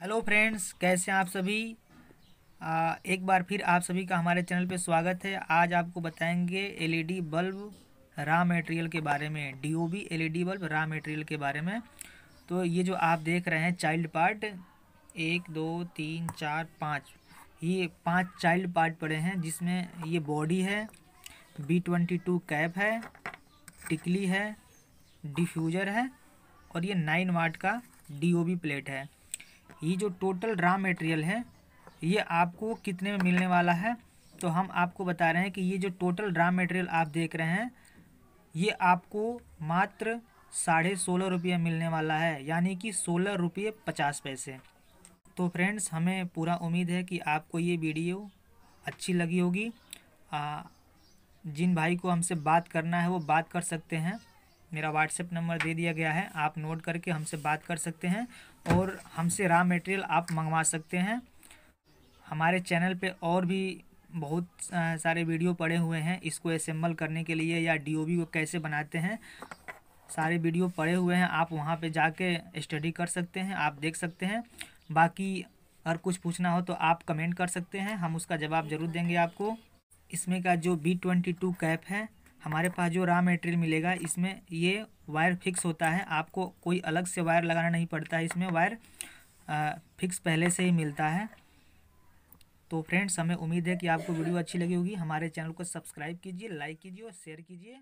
Hello friends कैसे हैं आप सभी? आ, एक बार फिर आप सभी का हमारे चैनल पे स्वागत है। आज आपको बताएँगे एलईडी बल्ब रॉ मटेरियल के बारे में DOB LED bulb raw material के बारे में। तो ये जो आप देख रहे हैं चाइल्ड पार्ट एक दो तीन चार पाँच। ये पाँच चाइल्ड पार्ट पड़े हैं जिसमें ये बॉडी है बी ट्वेंटी टू कैप है टिकली है डिफ्यूज़र है और ये नाइन वाट का डीओबी प्लेट है। ये जो टोटल रॉ मटेरियल है, ये आपको कितने में मिलने वाला है? तो हम आपको बता रहे हैं कि ये जो टोटल रॉ मटेरियल आप देख रहे हैं, ये आपको मात्र साढ़े सोलह रुपये मिलने वाला है, यानी कि सोलह रुपये पचास पैसे। तो फ्रेंड्स हमें पूरा उम्मीद है कि आपको ये वीडियो अच्छी लगी होगी। जिन भाई को हमसे बात करना है, वो बात कर सकते हैं। मेरा व्हाट्सएप नंबर दे दिया गया है। आप नोट करके हमसे बात कर सकते हैं और हमसे रॉ मटेरियल आप मंगवा सकते हैं। हमारे चैनल पे और भी बहुत सारे वीडियो पड़े हुए हैं इसको असेंबल करने के लिए या डीओबी को कैसे बनाते हैं। सारे वीडियो पड़े हुए हैं, आप वहाँ पे जाके स्टडी कर सकते हैं, आप देख सकते हैं। बाकी अगर कुछ पूछना हो तो आप कमेंट कर सकते हैं, हम उसका जवाब ज़रूर देंगे आपको। इसमें का जो बी ट्वेंटी टू कैप है हमारे पास जो रॉ मटेरियल मिलेगा, इसमें ये वायर फिक्स होता है। आपको कोई अलग से वायर लगाना नहीं पड़ता है। इसमें वायर फिक्स पहले से ही मिलता है। तो फ्रेंड्स हमें उम्मीद है कि आपको वीडियो अच्छी लगी होगी। हमारे चैनल को सब्सक्राइब कीजिए लाइक कीजिए और शेयर कीजिए।